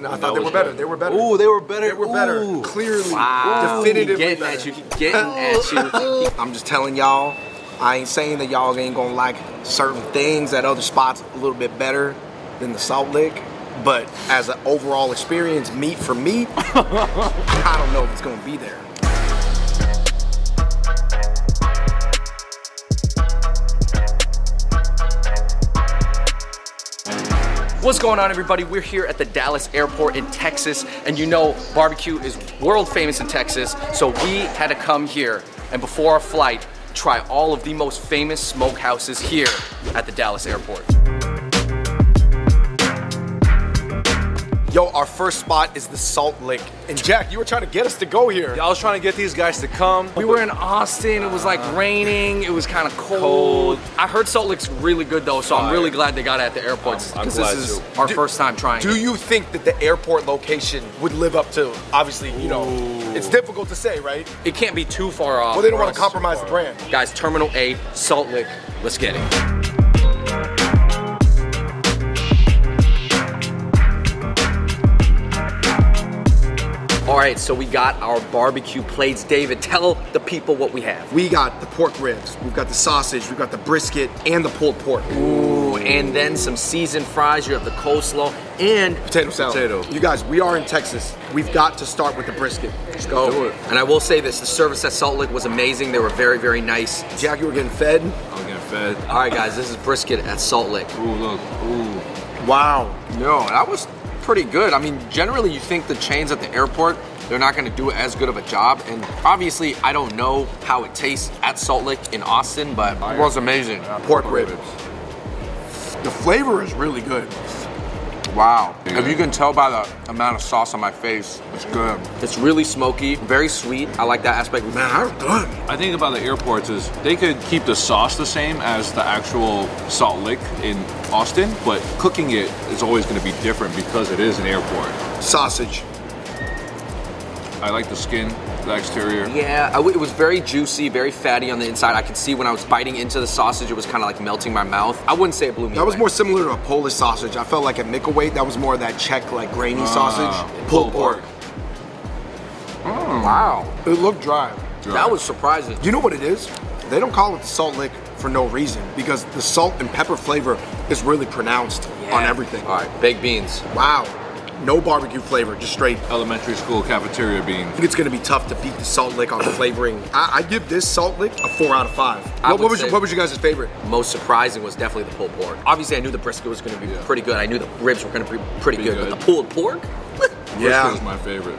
No, I thought they were better. They were better. Ooh, they were better. They were better. Ooh. Clearly, Wow. definitively He getting better. at you. He getting at you. I'm just telling y'all, I ain't saying that y'all ain't gonna like certain things at other spots a little bit better than the Salt Lick, but as an overall experience, meat for meat, I don't know if it's gonna be there. What's going on, everybody? We're here at the Dallas airport in Texas, and you know barbecue is world famous in Texas, so we had to come here and before our flight, try all of the most famous smokehouses here at the Dallas airport. Yo, our first spot is the Salt Lick, and Jack, you were trying to get us to go here. I was trying to get these guys to come. We were in Austin, it was like raining, it was kind of cold. I heard Salt Lick's really good though, so I'm really glad they got it at the airport I'm because glad this is too. our Do- first time trying Do it. you think that the airport location would live up to? Obviously, you know, it's difficult to say, right? It can't be too far off. Well, they don't want to compromise the brand. Guys, Terminal A, Salt Lick, let's get it. All right, so we got our barbecue plates. David, tell the people what we have. We got the pork ribs, we've got the sausage, we've got the brisket, and the pulled pork. Ooh, and then some seasoned fries. You have the coleslaw and Potato salad. Potato. You guys, we are in Texas. We've got to start with the brisket. Let's go. do it. And I will say this: the service at Salt Lick was amazing. They were very, very nice. Jack, you were getting fed. I'm getting fed. All right, guys, this is brisket at Salt Lick. Ooh, look. Ooh. Wow. No, that was pretty good. I mean, generally, you think the chains at the airport they're not going to do as good of a job, and obviously, I don't know how it tastes at Salt Lick in Austin, but it was amazing. Pork ribs. The flavor is really good. Wow! If you can tell by the amount of sauce on my face, It's good. it's really smoky, very sweet. I like that aspect. Man, that was good. I think about the airports is they could keep the sauce the same as the actual Salt Lick in Austin, but cooking it is always going to be different because it is an airport. Sausage. I like the skin, the exterior. Yeah, I w- it was very juicy, very fatty on the inside. I could see when I was biting into the sausage, it was kind of like melting my mouth. I wouldn't say it blew me That was away. more similar to a Polish sausage. I felt like at Micklethwait, that was more of that Czech, like grainy ah, sausage. Pulled pulled pork. Mm. Mm. Wow, It looked dry. that was surprising. You know what it is? They don't call it the Salt Lick for no reason because the salt and pepper flavor is really pronounced on everything. All right, baked beans. Wow. No barbecue flavor, just straight. Elementary school cafeteria beans. I think it's gonna be tough to beat the Salt Lick on flavoring. I, I give this Salt Lick a four out of five. What, what was your, what was your guys' favorite? Most surprising was definitely the pulled pork. Obviously, I knew the brisket was going to be Yeah. pretty good. I knew the ribs were going to be pretty good, good. but the pulled pork. Yeah. Brisket is my favorite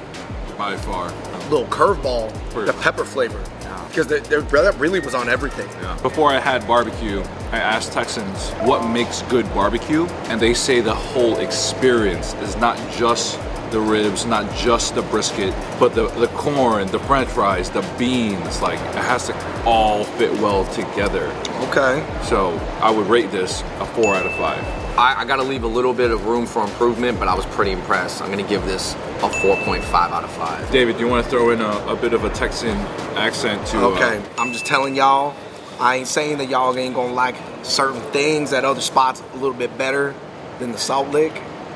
by far. Little curveball, the pepper flavor. Because the, the, that really was on everything. Before I had barbecue, I asked Texans what makes good barbecue, and they say the whole experience is not just the ribs, not just the brisket, but the, the corn, the french fries, the beans. Like, it has to all fit well together. Okay. So I would rate this a four out of five. I, I got to leave a little bit of room for improvement, but I was pretty impressed. I'm going to give this a 4.5 out of 5. David, do you want to throw in a, a bit of a Texan accent to? uh, Okay. I'm just telling y'all, I ain't saying that y'all ain't gonna like certain things at other spots a little bit better than the Salt Lick,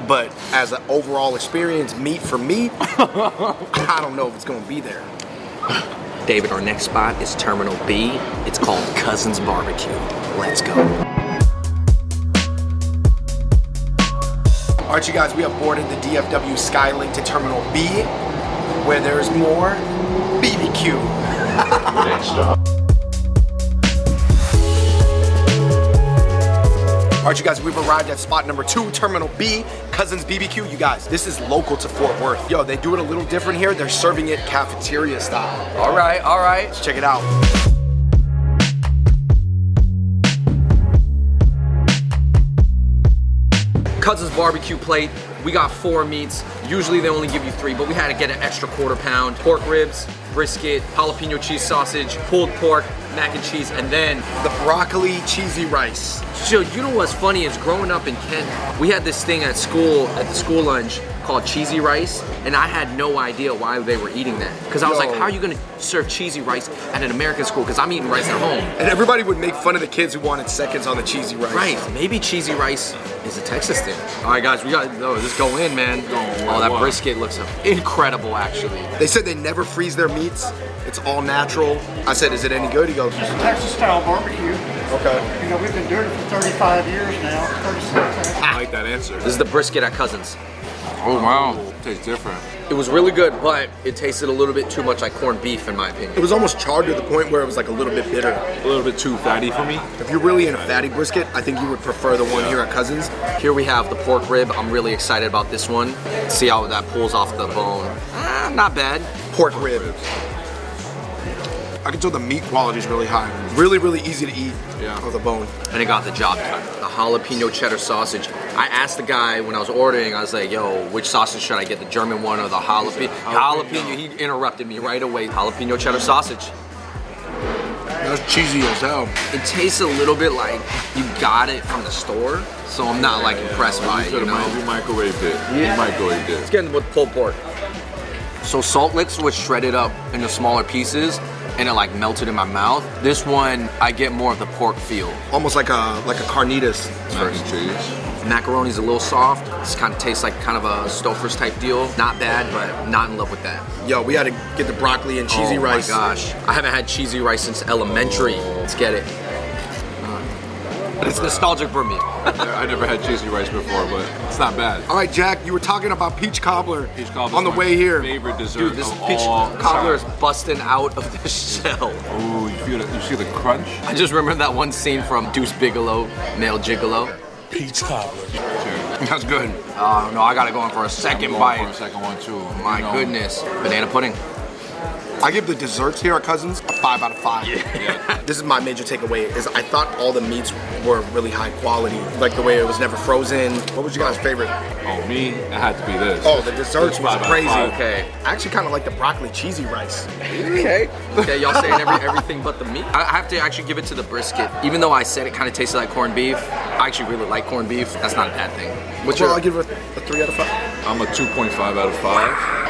but as an overall experience, meat for meat, I don't know if it's gonna be there. David, our next spot is Terminal B. It's called Cousins Barbecue. Let's go. All right, you guys, we have boarded the DFW Skylink to Terminal B, where there's more BBQ. All you guys, we've arrived at spot number two, Terminal B, Cousins BBQ. You guys, this is local to Fort Worth. Yo, they do it a little different here. They're serving it cafeteria style. All right, all right. Let's check it out. Cousins barbecue plate. We got four meats. Usually they only give you three, but we had to get an extra quarter pound. Pork ribs, brisket, jalapeno cheese sausage, pulled pork, mac and cheese, and then The broccoli cheesy rice. So you know what's funny is growing up in Kent, we had this thing at school, at the school lunch, called cheesy rice, and I had no idea why they were eating that. Because I was Yo. like, how are you gonna serve cheesy rice at an American school? Because I'm eating rice at home. And everybody would make fun of the kids who wanted seconds on the cheesy rice. Right, maybe cheesy rice is a Texas thing. All right, guys, we got oh, just go in, man. Oh, that what? brisket looks incredible, actually. They said they never freeze their meats. It's all natural. I said, is it any good? He goes, It's a Texas style barbecue. okay. You know, we've been doing it for 35 years now, 36. I like that answer. This is the brisket at Cousins. Oh wow, tastes different. It was really good, but it tasted a little bit too much like corned beef, in my opinion. It was almost charred to the point where it was like a little bit bitter. A little bit too fatty for me. If you're really in a fatty brisket, I think you would prefer the one here at Cousins. Here we have the pork rib. I'm really excited about this one. See how that pulls off the bone. Ah, not bad. Pork rib. I can tell the meat quality is really high. Really, really easy to eat Yeah. on the bone. and it got the job done. The jalapeno cheddar sausage. I asked the guy when I was ordering, I was like, yo, which sausage should I get, the German one or the jalapeno? Jalapeno, he interrupted me right away. Jalapeno cheddar sausage. That's cheesy as hell. It tastes a little bit like you got it from the store, so I'm not like impressed by it, you You know? microwaved it. Yeah. You microwaved it. It's getting with pulled pork. So salt licks was shredded up into smaller pieces and it like melted in my mouth. This one, I get more of the pork feel. Almost like a like a carnitas. And cheese. Macaroni's a little soft. This kind of tastes like kind of a Stouffer's type deal. Not bad, but not in love with that. Yo, we had to get the broccoli and cheesy oh rice. my gosh. I haven't had cheesy rice since elementary. Let's get it. It's nostalgic for me. I never had cheesy rice before, but it's not bad. All right, Jack, you were talking about peach cobbler, Peach cobbler's on the my way here. Favorite dessert Dude, this of peach all cobbler is busting out of the shell. Ooh, you feel the, you see the crunch? I just remember that one scene from Deuce Bigalow, Male Gigolo. Peach cobbler. That's good. Oh no, I gotta go in for a second Going bite. For a second one too. My You know, goodness. Banana pudding. I give the desserts here at Cousins a five out of five. Yeah. This is my major takeaway: is I thought all the meats were really high quality, like the way it was never frozen. What was your guys' favorite? Oh, me, it had to be this. Oh, the desserts was Five out of crazy. Okay. I actually kind of like the broccoli cheesy rice. Okay. Okay, y'all saying every, everything but the meat? I I have to actually give it to the brisket. Even though I said it kind of tasted like corned beef, I actually really like corned beef. That's not a bad thing. What's Well, your I'll give it a, a three out of five. I'm a 2.5 out of 5.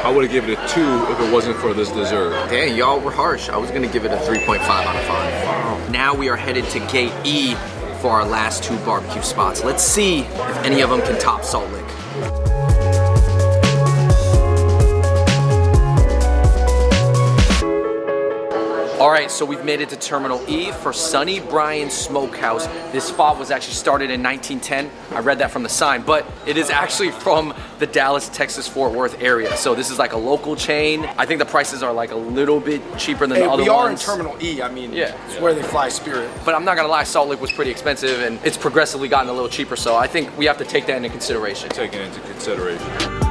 I would have given it a 2 if it wasn't for this dessert. Dang, y'all were harsh. I was gonna give it a 3.5 out of 5. Wow. Now we are headed to Gate E for our last two barbecue spots. Let's see if any of them can top Salt Lick. All right, so we've made it to Terminal E for Sonny Bryan Smokehouse. This spot was actually started in 1910. I read that from the sign, but it is actually from the Dallas, Texas, Fort Worth area. So this is like a local chain. I think the prices are like a little bit cheaper than Hey, the other ones. we are ones. in Terminal E. I mean, Yeah. it's where they fly Spirit. But I'm not gonna lie, Salt Lake was pretty expensive and it's progressively gotten a little cheaper. So I think we have to take that into consideration. Taken into consideration.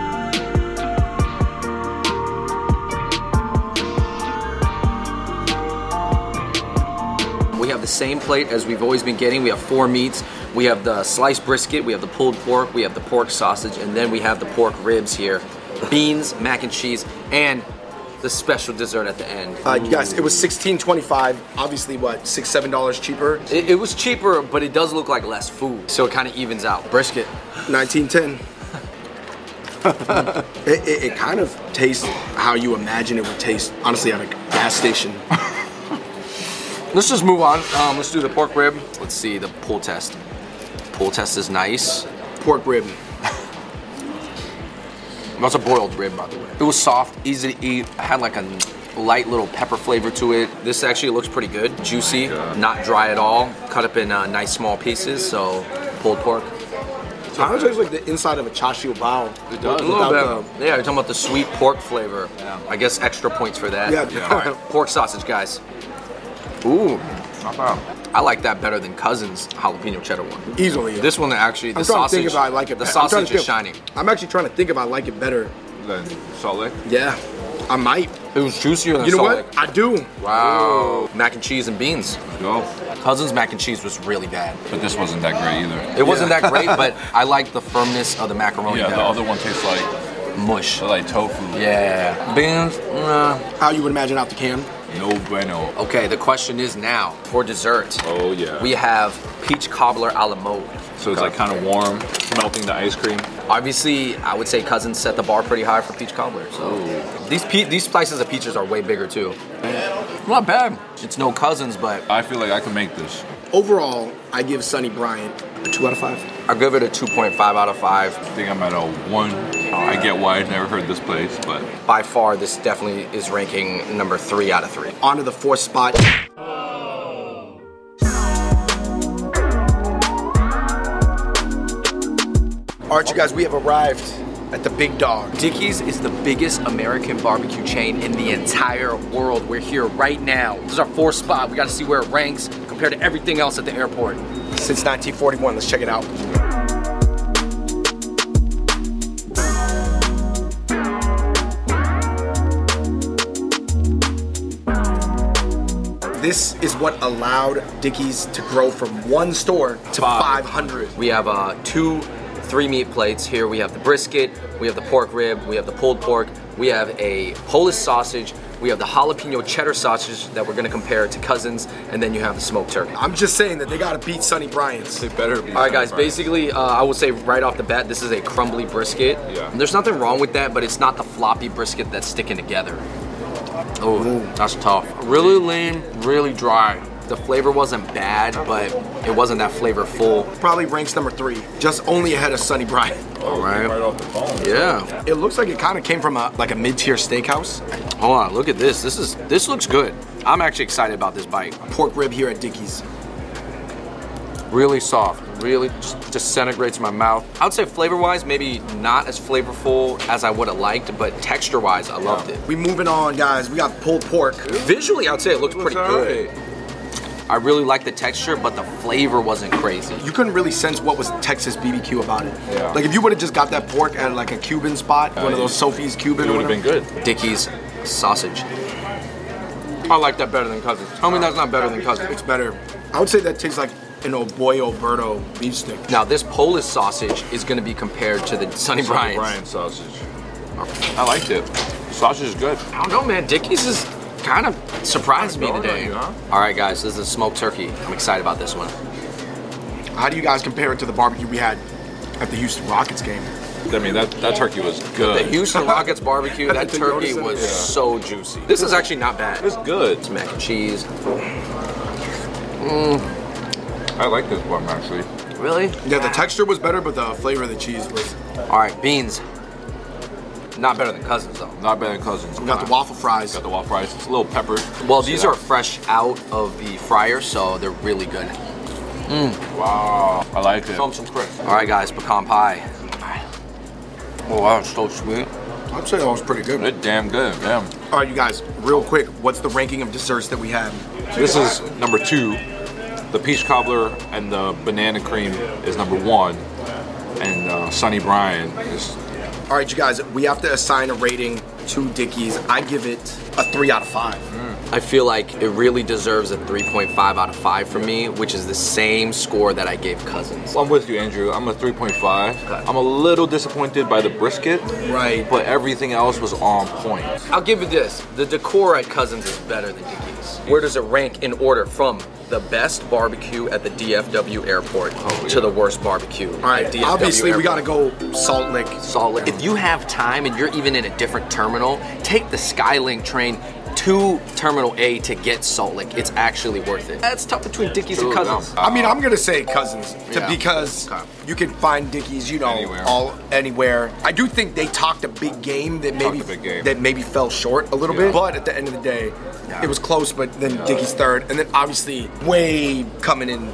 Same plate as we've always been getting. We have four meats. We have the sliced brisket, we have the pulled pork, we have the pork sausage, and then we have the pork ribs here. Beans, mac and cheese, and the special dessert at the end. Uh, guys, it was sixteen twenty-five. Obviously, what six, seven dollars cheaper. It, it was cheaper, but it does look like less food, so it kind of evens out. Brisket. Nineteen ten. it, it, it kind of tastes how you imagine it would taste, honestly, at a gas station. Let's just move on. Um, let's do the pork rib. Let's see the pull test. Pull test is nice. Pork rib. That's a boiled rib, by the way. It was soft, easy to eat. Had like a light little pepper flavor to it. This actually looks pretty good. Juicy, not dry at all. Cut up in uh, nice small pieces. So pulled pork. So how tastes like the inside of a chashu bao. It does. A little bit. Yeah, you're talking about the sweet pork flavor. I guess extra points for that. Yeah. Yeah. All right, pork sausage, guys. Ooh, Not bad. I like that better than Cousins jalapeno cheddar one. Easily. This one actually, the I'm trying sausage, to think if I like it. the better. I'm trying sausage is think- shining. I'm actually trying to think if I like it better. than Salt Lake. Yeah, I might. It was juicier than You know Salt what? Lake. I do. Wow. Mac and cheese and beans. Go. Cousins mac and cheese was really bad. But this wasn't that great either. It wasn't that great, but I like the firmness of the macaroni. Yeah, the better. other one tastes like mush. like tofu. Yeah. Beans, nah. How you would imagine out the can. No bueno. Okay, the question is now for dessert. Oh yeah. We have peach cobbler a la mode. so it's like kind of warm, melting the ice cream. Obviously, I would say cousins set the bar pretty high for peach cobbler. So these pe- these slices of peaches are way bigger too. Not bad. It's no cousins, but I feel like I can make this. Overall, I give Sonny Bryant a two out of five. I give it a 2.5 out of 5. I think I'm at a one. I get why I've never heard this place, but By far, this definitely is ranking number 3 out of 3. On to the fourth spot. All right, you guys, we have arrived at the big dog. Dickey's is the biggest American barbecue chain in the entire world. We're here right now. This is our fourth spot. We got to see where it ranks compared to everything else at the airport. Since 1941, let's check it out. This is what allowed Dickey's to grow from one store to Five. 500. We have uh, two three meat plates here. We have the brisket, we have the pork rib, we have the pulled pork, we have a Polish sausage, we have the jalapeno cheddar sausage that we're gonna compare to cousins, and then you have the smoked turkey. I'm just saying that they gotta beat Sonny Bryant's. they better be. All right, guys. Sonny Bryan. Basically, uh, I will say right off the bat, this is a crumbly brisket. Yeah. There's nothing wrong with that, but it's not the floppy brisket that's sticking together. Oh, that's tough. Really lean, really dry. The flavor wasn't bad, but it wasn't that flavorful. Probably ranks number three, just only ahead of Sonny Bryant. Oh, all right. right off the phone. Yeah. It looks like it kind of came from a like a mid-tier steakhouse. Hold on. Look at this. This is this looks good. I'm actually excited about this bite. Pork rib here at Dickey's. Really soft. Really just disintegrates my mouth. I would say flavor-wise, maybe not as flavorful as I would have liked, but texture-wise, I loved it. We moving on, guys. We got pulled pork. Visually, I'd say it looks pretty good. I really like the texture, but the flavor wasn't crazy. You couldn't really sense what was Texas BBQ about it. Yeah. Like if you would have just got that pork at like a Cuban spot, one of those Sophie's Cuban, It would have been good. Dickey's sausage. I like that better than cousins. Tell me that's not better than cousins. It's better. I would say that tastes like an Oh Boy Oberto beef stick. Now this Polish sausage is going to be compared to the Sonny Sonny Bryant's. Bryan sausage. I liked it. Sausage is good. I don't know, man. Dickey's is kind of surprised me today. you, huh? All right, guys, this is smoked turkey. I'm excited about this one. How do you guys compare it to the barbecue we had at the Houston Rockets game? I mean, that, that turkey was good. The. Houston Rockets barbecue, that turkey was Yeah. so juicy. This is actually not bad. It's good. It's mac and cheese. Mm. I like this one actually. Really? Yeah, the texture was better, but the flavor of the cheese was. All right, beans. Not better than cousins though. Not better than cousins. We got the waffle fries. Got the waffle fries. It's a little pepper. Well, these are fresh out of the fryer, so they're really good. Wow. I like it. Show 'em some crisp. All right, guys, pecan pie. Oh, wow, it's so sweet. I'd say that was pretty good. They're damn good. Damn. All right, you guys, real quick, what's the ranking of desserts that we had? This is number two. The peach cobbler and the banana cream is number one, and uh, Sonny Bryan is. All right, you guys, we have to assign a rating to Dickey's. I give it a three out of five. I feel like it really deserves a 3.5 out of 5 for me, which is the same score that I gave Cousins. I'm with you, Andrew. I'm a 3.5. I'm a little disappointed by the brisket, Right. but everything else was on point. I'll give you this. The decor at Cousins is better than Dickey's. Where does it rank in order from the best barbecue at the DFW airport oh, to the worst barbecue All right, at DFW obviously, we got to go Salt Lick. Salt Lake. If you have time and you're even in a different terminal, take the Skylink train to Terminal A to get Salt Lake. It's actually worth it. That's tough between Dickey's and Cousins. no. Uh, I mean, I'm gonna say cousins to, Yeah. because Okay. you can find Dickey's, you know, Anywhere. all anywhere. I do think they talked a big game that maybe game. that maybe fell short a little Yeah. bit. But at the end of the day, it was close. But then Dickey's third, and then obviously way coming in.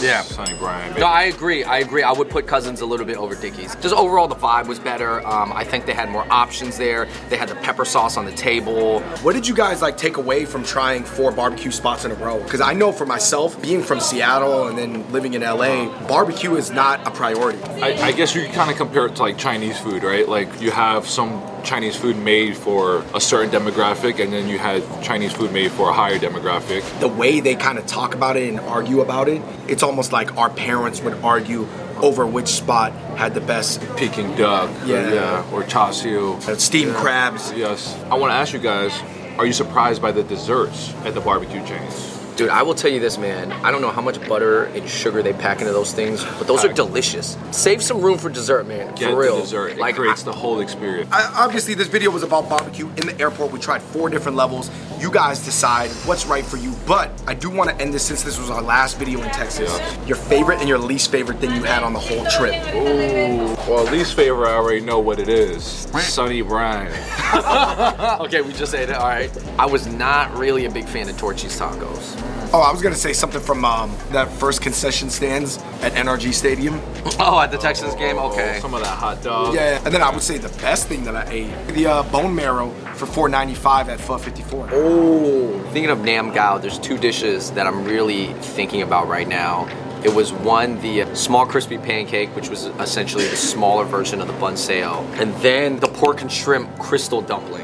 Yeah. Sonny Bryan. No, I agree. I agree. I would put Cousins a little bit over Dickey's. Just overall, the vibe was better. Um, I think they had more options there. They had the pepper sauce on the table. What did you guys like take away from trying four barbecue spots in a row? Because I know for myself, being from Seattle and then living in LA, barbecue is not a priority. I, I guess you kind of compare it to like Chinese food, right? Like you have some Chinese food made for a certain demographic, and then you had Chinese food made for a higher demographic. the way they kind of talk about it and argue about it, it's almost like our parents would argue over which spot had the best Peking duck, Yeah. or, yeah, or char siu. uh, steamed crabs. Yes. I want to ask you guys: Are you surprised by the desserts at the barbecue chains? Dude, I will tell you this, man. I don't know how much butter and sugar they pack into those things, but those are uh, delicious. Save some room for dessert, man. Get for real. the dessert. It Like, creates I- the whole experience. I, obviously, this video was about barbecue in the airport. We tried four different levels. You guys decide what's right for you. But I do want to end this since this was our last video in Texas. Yeah. Your favorite and your least favorite thing you had on the whole trip. Ooh. Well, least favorite, I already know what it is. Sunny Brine. Okay, we just ate it. All right. I was not really a big fan of Torchy's tacos. Oh, I was gonna say something from um, that first concession stands at NRG Stadium. Oh, at the Texans game. Okay. Some of that hot dog. Yeah, and then I would say the best thing that I ate, the uh, bone marrow for 4.95 at Pho 54. Oh, thinking of Nam Giao, there's two dishes that I'm really thinking about right now. It was one, the small crispy pancake, which was essentially the smaller version of the banh xeo, and then the pork and shrimp crystal dumpling.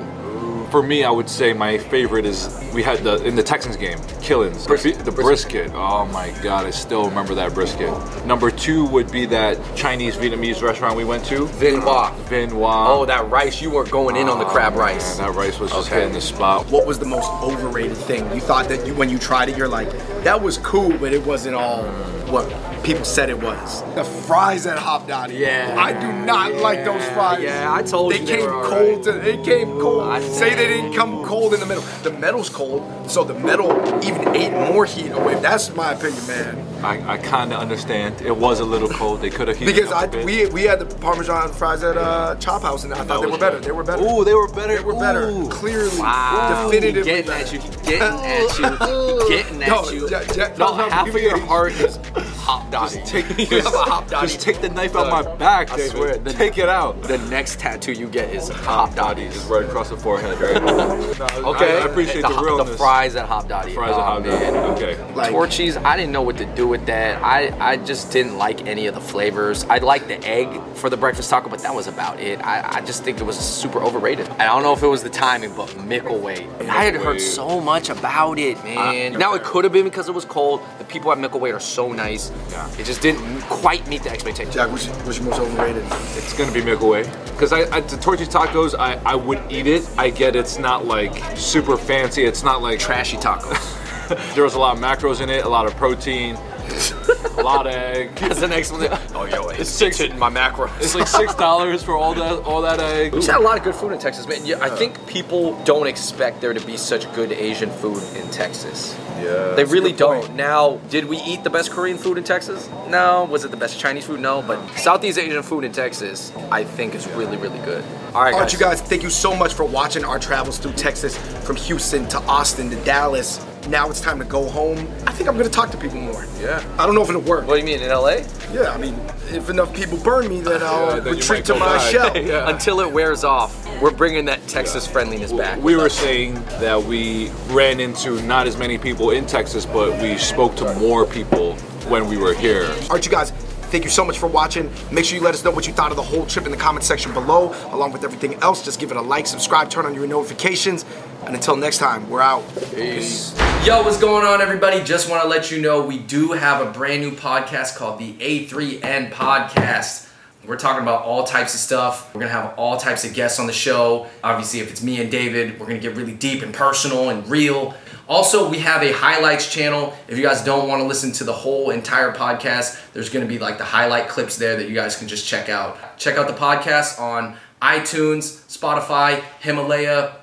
For me, I would say my favorite is we had the in the Texans game, Killen's, Bris- the, the brisket. Oh my god, I still remember that brisket. Number two would be that Chinese Vietnamese restaurant we went to, Vin Hoa. Vin Hoa. Oh, that rice, you were going in on the crab Oh, rice. man, that rice was just Okay. hitting the spot. What was the most overrated thing? You thought that you, when you tried it, you're like, that was cool, but it wasn't all mm. What people said it was. The fries at Hopdoddy. Yeah. I do not like those fries. Yeah, I told they you they came were all cold. To, they came cold. I Say they didn't come cold in the middle. The metal's cold, so the metal even ate more heat away. That's my opinion, man. I, I kind of understand. It was a little cold. They could have heated Because I we we had the Parmesan fries at uh, Chop House, and I thought they were better. good. They were better. Ooh, they were better. They were better. Ooh. Clearly, Wow. definitively Getting better. at you, getting at you, getting at No, you. ja- ja- no, no, half of your heart is Hopdoddy. Take, you just, a Hopdoddy. just take the knife out my back, I David. swear, the- take it out. The next tattoo you get is Hopdoddy's. Just right across the forehead, right? No, Okay. I, I appreciate the, the, realness. The fries at Hopdoddy. Fries oh, are hot. man. Okay. Like- Torchy's, I didn't know what to do with that. I, I just didn't like any of the flavors. I liked the egg for the breakfast taco, but that was about it. I, I just think it was super overrated. I don't know if it was the timing, but Mickle I had heard so much about it, man. Uh, now it could have been because it was cold. The people at Mickle are so nice. Yeah. It just didn't quite meet the expectations. Jack, what's your, what's your most overrated? It's gonna be Mickle Because I, I the Torchy's tacos, I, I would eat it. I get it's not like super fancy. It's not like Trashy tacos. there was a lot of macros in it, a lot of protein, a lot of egg. That's the next one. Oh, yo, it's six in my macros. It's like six dollars for all that all that egg. We just had a lot of good food in Texas, man. Yeah, I think people don't expect there to be such good Asian food in Texas. Yeah. They really don't. Now, did we eat the best Korean food in Texas? No. Was it the best Chinese food? No. But Southeast Asian food in Texas, I think, is really, really good. All right, All right, you guys, thank you so much for watching our travels through Texas from Houston to Austin to Dallas. Now it's time to go home. I think I'm gonna talk to people more. Yeah. I don't know if it'll work. What do you mean in LA? Yeah, I mean, if enough people burn me, then I'll then retreat to my back. shell. Yeah. Until it wears off, we're bringing that Texas friendliness back. We were us. saying that we ran into not as many people in Texas, but we spoke to more people when we were here. All right, you guys, thank you so much for watching. Make sure you let us know what you thought of the whole trip in the comment section below, along with everything else. Just give it a like, subscribe, turn on your notifications. And until next time, we're out. Peace. Yo, what's going on, everybody? Just want to let you know we do have a brand new podcast called the A3N Podcast. We're talking about all types of stuff. We're gonna have all types of guests on the show. Obviously, if it's me and David, we're gonna get really deep and personal and real. Also, we have a highlights channel. If you guys don't want to listen to the whole entire podcast, there's gonna be like the highlight clips there that you guys can just check out. Check out the podcast on iTunes, Spotify, Himalaya,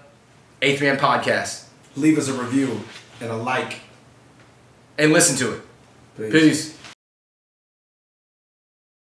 A3N Podcast Leave us a review and a like. and listen to it. Peace.